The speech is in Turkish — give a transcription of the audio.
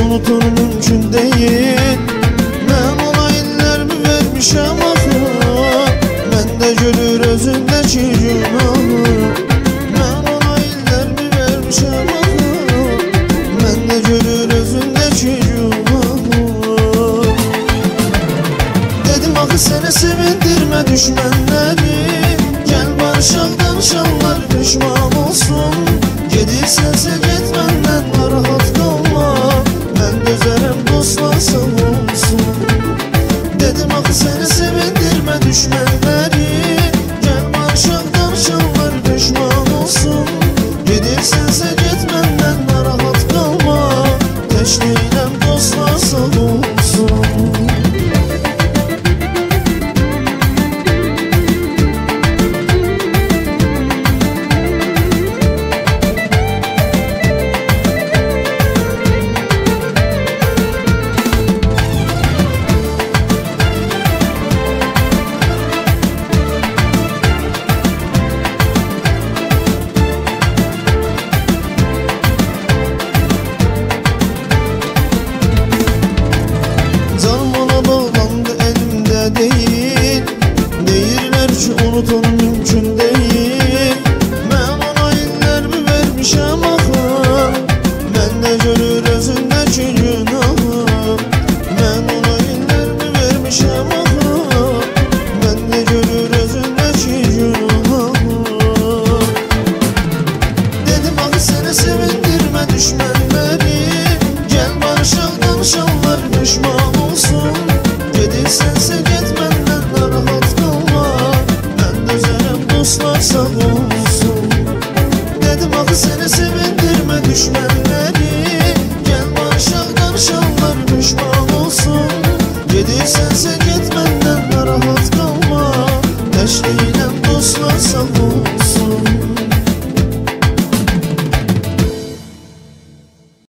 unutur mümkün değil. Ben ona ellerimi vermişim axı Ben de görür özündeki günahı Ben ona ellerimi vermişim axı Ben de görür özündeki günahı Dedim axı seni sevindirme düşmənləri Gəl barışaq danışanlar peşman olsun. Gedirsən sən get məndən narahat slow, so Davud'un mümkün değil Mən ona illərmi vermişəm axı Mən də görür özündəki günahı. Mən ona illərmi vermişəm axı Mən də görür özündəki günahı. Dedim axı səni sevindirmə düşmə aslarsa olsun Dedim adı seni sevindirme düşmenleri Gel barışak danışanlar düşman olsun. Cediysen sen git benden rahat kalma. Teşliyle dostlar sal